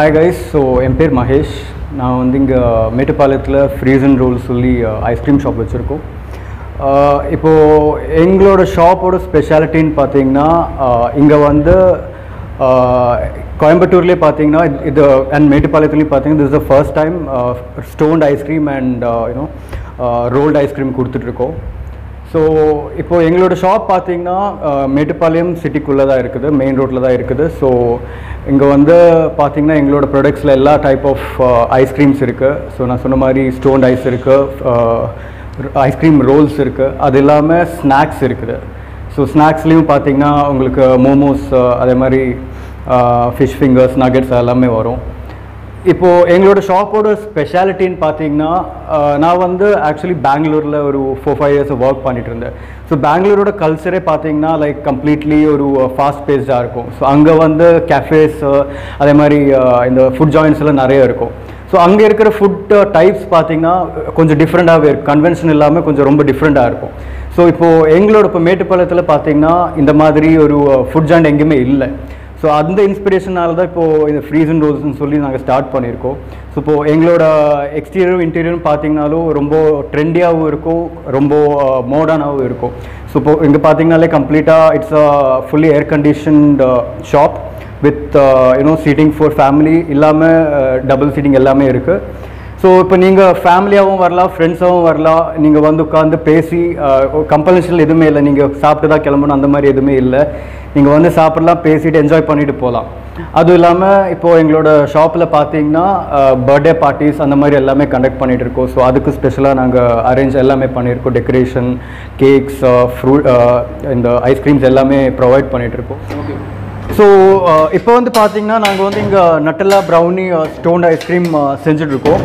Hi guys so என் பேர் மகேஷ். நான் வந்து இங்கே மேட்டுப்பாளையத்தில் ஃப்ரீஸ் அண்ட் ரோல் சொல்லி ஐஸ்கிரீம் ஷாப் வச்சுருக்கோம். இப்போது எங்களோட ஷாப்போட ஸ்பெஷாலிட்டின்னு பார்த்தீங்கன்னா இங்கே வந்து கோயம்புத்தூர்லேயே பார்த்தீங்கன்னா இது- இது அண்ட் மேட்டுப்பாளையத்துலேயும் பார்த்தீங்கன்னா this the first time stoned ice cream and you know rolled ice cream கொடுத்துட்ருக்கோம் ஸோ இப்போது எங்களோட ஷாப் பார்த்தீங்கன்னா மேட்டுப்பாளையம் சிட்டிக்குள்ளே தான் இருக்குது மெயின் ரோட்டில் தான் இருக்குது. ஸோ இங்கே வந்து பார்த்தீங்கன்னா எங்களோட ப்ராடக்ட்ஸில் எல்லா டைப் ஆஃப் ஐஸ்கிரீம்ஸ் இருக்குது ஸோ நான் சொன்ன மாதிரி ஸ்டோன் ஐஸ் இருக்குது ஐஸ்கிரீம் ரோல்ஸ் இருக்குது அது இல்லாமல் ஸ்நாக்ஸ் இருக்குது. ஸோ ஸ்நாக்ஸ்லேயும் பார்த்தீங்கன்னா உங்களுக்கு மோமோஸ் அதே மாதிரி ஃபிஷ் ஃபிங்கர்ஸ் நகெட்ஸ் எல்லாமே வரும். இப்போது எங்களோட ஷாப்போட ஸ்பெஷாலிட்டின்னு பார்த்தீங்கன்னா நான் வந்து ஆக்சுவலி பெங்களூரில் ஒரு ஃபோர் ஃபைவ் இயர்ஸ் ஒர்க் பண்ணிட்டு இருந்தேன். ஸோ பெங்களூரோட கல்ச்சரே பார்த்தீங்கன்னா லைக் கம்ப்ளீட்லி ஒரு ஃபாஸ்ட் பேஸ்டாக இருக்கும். ஸோ அங்கே வந்து கேஃபேஸ் அதே மாதிரி இந்த ஃபுட் ஜாயின்ஸ் எல்லாம் நிறைய இருக்கும். ஸோ அங்கே இருக்கிற ஃபுட் டைப்ஸ் பார்த்தீங்கன்னா கொஞ்சம் டிஃப்ரெண்ட்டாகவே இருக்கும் கன்வென்ஷன் இல்லாமல் கொஞ்சம் ரொம்ப டிஃப்ரெண்ட்டாக இருக்கும். ஸோ இப்போது எங்களோட இப்போ மேட்டுப்பாளையத்தில் பார்த்தீங்கன்னா இந்த மாதிரி ஒரு ஃபுட் ஜாயின் எங்கேயுமே இல்லை. ஸோ அந்த இன்ஸ்பிரேஷனால தான் இப்போது இந்த ஃப்ரீஸ் அண்ட் ரோஸ்ன்னு சொல்லி நாங்கள் ஸ்டார்ட் பண்ணியிருக்கோம். ஸோ இப்போது எங்களோட எக்ஸ்டீரியரும் இன்டீரியரும் பார்த்தீங்கனாலும் ரொம்ப ட்ரெண்டியாகவும் இருக்கும் ரொம்ப மாடர்னாகவும் இருக்கும். ஸோ இப்போ இங்கே பார்த்தீங்கனாலே கம்ப்ளீட்டாக it's a fully air conditioned shop with you know seating for family இல்லாமல் டபுள் சீட்டிங் எல்லாமே இருக்குது ஸோ இப்போ நீங்கள் ஃபேமிலியாகவும் வரலாம் ஃப்ரெண்ட்ஸாகவும் வரலாம் நீங்கள் வந்து உட்காந்து பேசி கம்பல்ஷன் எதுவுமே இல்லை. நீங்கள் சாப்பிட்டு தான் கிளம்பணும் அந்த மாதிரி எதுவுமே இல்லை. நீங்கள் வந்து சாப்பிட்லாம் பேசிட்டு என்ஜாய் பண்ணிட்டு போகலாம் அதுவும் இல்லாமல் இப்போது எங்களோட ஷாப்பில் பார்த்தீங்கன்னா பர்த்டே பார்ட்டிஸ் அந்த மாதிரி எல்லாமே கண்டக்ட் பண்ணிகிட்டு இருக்கோம். ஸோ அதுக்கு ஸ்பெஷலாக நாங்கள் அரேஞ்ச் எல்லாமே பண்ணியிருக்கோம். டெக்கரேஷன் கேக்ஸ் ஃப்ரூட் இந்த ஐஸ்கிரீம்ஸ் எல்லாமே ப்ரொவைட் பண்ணிகிட்ருக்கோம் இருக்கோம். ஸோ இப்போ வந்து பார்த்தீங்கன்னா நாங்கள் வந்து இங்கே Nutella brownie stone ice cream செஞ்சுட்ருக்கோம்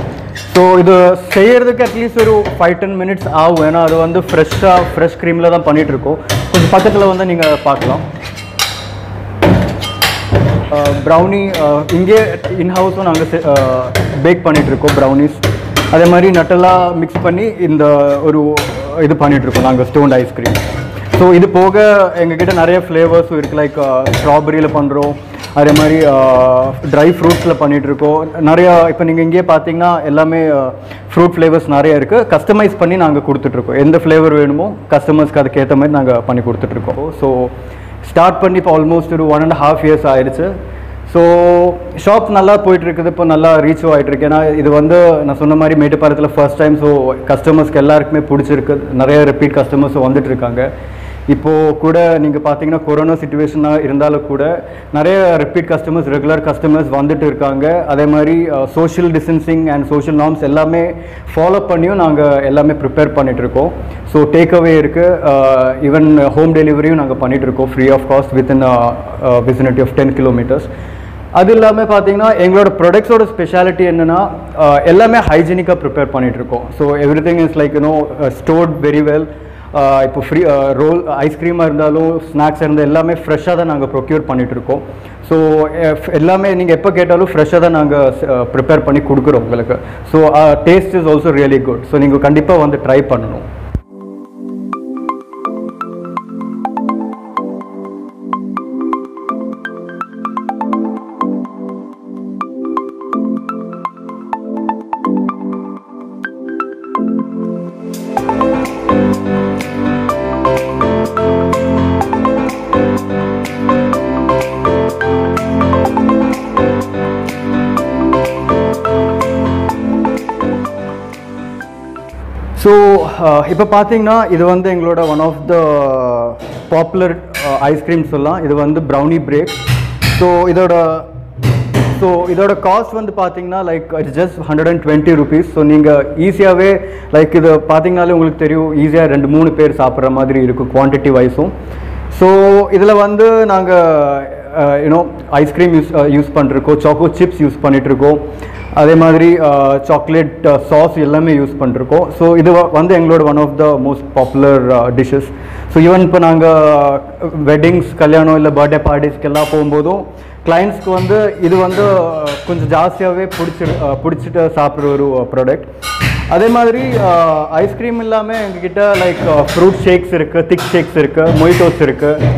so இது செய்யறதுக்கு அட்லீஸ்ட் ஒரு ஃபைவ் டென் மினிட்ஸ் ஆகும். ஏன்னா அது வந்து ஃப்ரெஷ்ஷாக ஃப்ரெஷ் க்ரீமில் தான் பண்ணிகிட்ருக்கோம் கொஞ்சம் பக்கத்தில் வந்து நீங்கள் பார்க்கலாம். ப்ரௌனி இங்கே இன்ஹவுஸும் நாங்கள் பேக் பண்ணிகிட்ருக்கோம் ப்ரௌனிஸ் அதே மாதிரி நட்டெல்லாம் மிக்ஸ் பண்ணி இந்த ஒரு இது பண்ணிகிட்ருக்கோம் நாங்கள் ஸ்டோன் ஐஸ்கிரீம் ஸோ இது போக எங்ககிட்ட நிறைய ஃப்ளேவர்ஸும் இருக்குது லைக் ஸ்ட்ராபெரியில் பண்ணுறோம் அதே மாதிரி ட்ரை ஃப்ரூட்ஸில் பண்ணிகிட்ருக்கோம் நிறையா இப்போ நீங்கள் இங்கேயே பார்த்தீங்கன்னா எல்லாமே ஃப்ரூட் ஃப்ளேவர்ஸ் நிறைய இருக்குது கஸ்டமைஸ் பண்ணி நாங்கள் கொடுத்துட்ருக்கோம் எந்த ஃப்ளேவர் வேணுமோ கஸ்டமர்ஸ்க்கு அதுக்கேற்ற மாதிரி நாங்கள் பண்ணி கொடுத்துட்ருக்கோம் ஸோ ஸ்டார்ட் பண்ணி இப்போ ஆல்மோஸ்ட் ஒரு ஒன் அண்ட் ஹாஃப் இயர்ஸ் ஆயிடுச்சு. ஸோ ஷாப் நல்லா போயிட்டுருக்குது. இப்போ நல்லா ரீச் ஆகிட்டுருக்கு ஏன்னா இது வந்து நான் சொன்ன மாதிரி மேட்டுப்பாளையத்தில் ஃபர்ஸ்ட் டைம் ஸோ கஸ்டமர்ஸ்க்கு எல்லாருக்குமே பிடிச்சிருக்கு. நிறைய ரிப்பீட் கஸ்டமர்ஸ் வந்துட்டுருக்காங்க. இப்போது கூட நீங்கள் பார்த்தீங்கன்னா கொரோனா சுச்சுவேஷனாக இருந்தாலும் கூட நிறைய ரிப்பீட் கஸ்டமர்ஸ் ரெகுலர் கஸ்டமர்ஸ் வந்துட்டு இருக்காங்க. அதே மாதிரி social distancing and social norms எல்லாமே ஃபாலோ பண்ணியும் நாங்கள் எல்லாமே ப்ரிப்பேர் பண்ணிகிட்ருக்கோம் இருக்கோம். ஸோ டேக் அவே இருக்குது ஈவன் ஹோம் டெலிவரியும் நாங்கள் பண்ணிகிட்ருக்கோம் இருக்கோம். Free of cost with in vicinity of ten kilometres அது இல்லாமல் பார்த்தீங்கன்னா எங்களோட ப்ராடக்ட்ஸோட ஸ்பெஷாலிட்டி என்னென்னா எல்லாமே ஹைஜீனிக்காக ப்ரிப்பேர் பண்ணிகிட்ருக்கோம் இருக்கோம். So everything is like you know stored very well இப்போ ஃப்ரீ ரோல் ஐஸ்கிரீமாக இருந்தாலும் ஸ்நாக்ஸ் இருந்தால் எல்லாமே ஃப்ரெஷ்ஷாக தான் நாங்கள் ப்ரொக்யூர் பண்ணிகிட்ருக்கோம் ஸோ எல்லாமே நீங்கள் எப்போ கேட்டாலும் ஃப்ரெஷ்ஷாக தான் நாங்கள் ப்ரிப்பேர் பண்ணி கொடுக்குறோம் உங்களுக்கு. So taste is also really good so நீங்கள் கண்டிப்பாக வந்து ட்ரை பண்ணணும். இப்போ பார்த்தீங்கன்னா இது வந்து எங்களோட one of the popular ice cream சொல்லலாம். இது வந்து ப்ரௌனி பிரேக் ஸோ இதோட ஸோ இதோட காஸ்ட் வந்து பார்த்தீங்கன்னா like it's just hundred and twenty rupees so நீங்கள் ஈஸியாகவே லைக் இது பார்த்தீங்கனாலே உங்களுக்கு தெரியும் ஈஸியாக ரெண்டு மூணு பேர் சாப்பிட்ற மாதிரி இருக்கும் குவான்டிட்டி வைஸும் ஸோ இதில் வந்து நாங்கள் you know ice cream use use பண்ணிருக்கோம் சாக்கோ சிப்ஸ் யூஸ் பண்ணிகிட்ருக்கோம் அதே மாதிரி சாக்லேட் சாஸ் எல்லாமே யூஸ் பண்ணிருக்கோம். ஸோ இது வந்து எங்களோட one of the most popular dishes so even இப்போ நாங்கள் வெட்டிங்ஸ் கல்யாணம் இல்லை பர்த்டே பார்ட்டிஸ்க்கெல்லாம் போகும்போதும் கிளைண்ட்ஸ்க்கு வந்து இது வந்து கொஞ்சம் ஜாஸ்தியாகவே பிடிச்சி பிடிச்சிட்டு சாப்பிட்ற ஒரு ப்ராடக்ட் அதே மாதிரி ஐஸ்கிரீம் இல்லாமல் எங்ககிட்ட லைக் ஃப்ரூட் ஷேக்ஸ் இருக்குது திக் ஷேக்ஸ் இருக்குது மொய்டோஸ் இருக்குது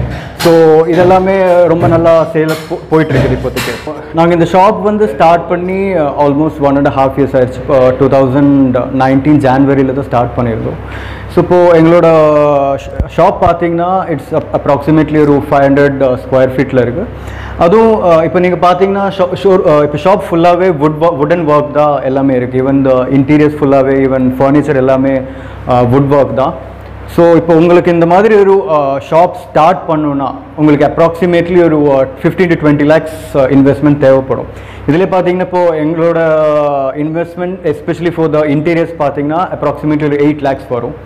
ஸோ இதெல்லாமே ரொம்ப நல்லா சேல போயிட்டு இருக்குது இப்போதைக்கு. நாங்கள் இந்த ஷாப் வந்து ஸ்டார்ட் பண்ணி almost one and half years ஆயிடுச்சு. இப்போ டூ தௌசண்ட் நைன்டீன் ஜான்வரியில் தான் ஸ்டார்ட் பண்ணியிருந்தோம். ஸோ இப்போது எங்களோட ஷாப் பார்த்தீங்கன்னா இட்ஸ் அப்ராக்சிமேட்லி ஒரு ஃபைவ் ஹண்ட்ரட் ஸ்கொயர் ஃபீட்டில் இருக்குது அதுவும் uh, இப்போ நீங்கள் பார்த்தீங்கன்னா ஷோ இப்போ ஷாப் ஃபுல்லாகவே வுட் வுடன் ஒர்க் தான் எல்லாமே இருக்குது ஈவன் த இன்டீரியர்ஸ் ஃபுல்லாகவே ஈவன் ஃபர்னிச்சர் எல்லாமே uh, வுட் ஒர்க் தான். ஸோ இப்போ உங்களுக்கு இந்த மாதிரி ஒரு ஷாப் ஸ்டார்ட் பண்ணுன்னா உங்களுக்கு அப்ராக்சிமேட்லி ஒரு fifteen to twenty lakhs investment தேவைப்படும். இதில் பார்த்தீங்கன்னா இப்போ எங்களோட investment especially for the interiors பார்த்தீங்கன்னா அப்ராக்சிமேட்லி ஒரு எயிட் லேக்ஸ் வரும்.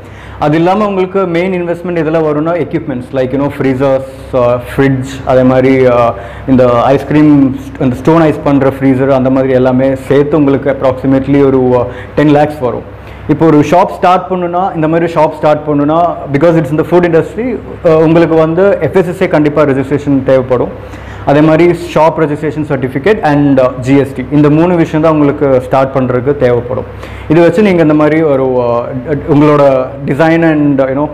அது இல்லாமல் உங்களுக்கு மெயின் இன்வெஸ்ட்மெண்ட் இதெல்லாம் வரும்னா equipments like you know freezers fridge அதே மாதிரி uh, இந்த ஐஸ்கிரீம் இந்த ஸ்டோன் ஐஸ் பண்ணுற ஃப்ரீசர் அந்த மாதிரி எல்லாமே சேர்த்து உங்களுக்கு அப்ராக்சிமேட்லி ஒரு uh, டென் லேக்ஸ் வரும். இப்போ ஒரு ஷாப் ஸ்டார்ட் பண்ணுனா இந்த மாதிரி ஷாப் ஸ்டார்ட் பண்ணுனா பிகாஸ் இட்ஸ் இந்த ஃபுட் இண்டஸ்ட்ரி உங்களுக்கு வந்து எஃப்எஸ்எஸ்ஏ கண்டிப்பாக ரெஜிஸ்ட்ரேஷன் தேவைப்படும். அதே மாதிரி shop registration certificate and GST இந்த மூணு விஷயம் தான் உங்களுக்கு ஸ்டார்ட் பண்ணுறதுக்கு தேவைப்படும். இது வச்சு நீங்கள் இந்த மாதிரி ஒரு uh, உங்களோட design and you know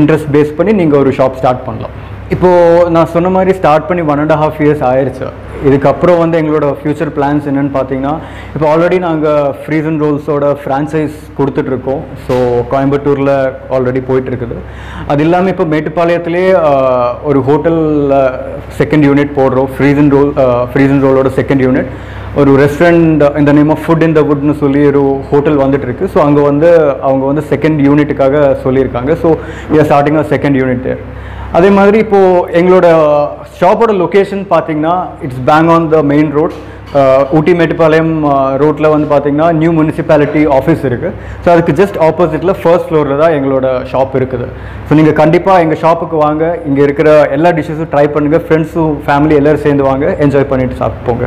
interest base பண்ணி நீங்கள் ஒரு ஷாப் ஸ்டார்ட் பண்ணலாம். இப்போது நான் சொன்ன மாதிரி ஸ்டார்ட் பண்ணி ஒன் அண்ட் ஹாஃப் இயர்ஸ் ஆயிடுச்சு இதுக்கப்புறம் வந்து எங்களோட ஃப்யூச்சர் பிளான்ஸ் என்னென்னு பார்த்தீங்கன்னா இப்போ ஆல்ரெடி நாங்கள் ஃப்ரீஸ் அண்ட் ரோல்ஸோட ஃப்ரான்ச்சைஸ் கொடுத்துட்ருக்கோம். ஸோ கோயம்புத்தூரில் ஆல்ரெடி போயிட்டுருக்குது அது இல்லாமல் இப்போ மேட்டுப்பாளையத்திலே ஒரு ஹோட்டலில் செகண்ட் யூனிட் போடுறோம். Freeze and roll freeze and ரோலோட second unit ஒரு ரெஸ்டாரண்ட் இந்த name of food in the வுட்னு சொல்லி ஒரு ஹோட்டல் வந்துட்டு இருக்கு ஸோ அங்கே வந்து அவங்க வந்து செகண்ட் யூனிட்டுக்காக சொல்லியிருக்காங்க. So year starting second unit அதே மாதிரி இப்போது எங்களோட ஷாப்போட லொக்கேஷன் பார்த்தீங்கன்னா it's bang on the main road Ooty Mettupalayam ரோட்டில் வந்து பார்த்தீங்கன்னா நியூ முனிசிபாலிட்டி ஆஃபீஸ் இருக்குது ஸோ அதுக்கு ஜஸ்ட் ஆப்போசிட்டில் ஃபர்ஸ்ட் ஃப்ளோரில் தான் எங்களோட ஷாப் இருக்குது. ஸோ நீங்கள் கண்டிப்பாக எங்கள் ஷாப்புக்கு வாங்க. இங்கே இருக்கிற எல்லா டிஷ்ஷஸும் ட்ரை பண்ணுங்கள் ஃப்ரெண்ட்ஸும் ஃபேமிலி எல்லோரும் சேர்ந்து வாங்க. என்ஜாய் பண்ணிட்டு சாப்பிட்டு போங்க.